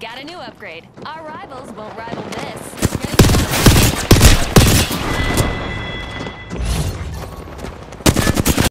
Got a new upgrade. Our rivals won't rival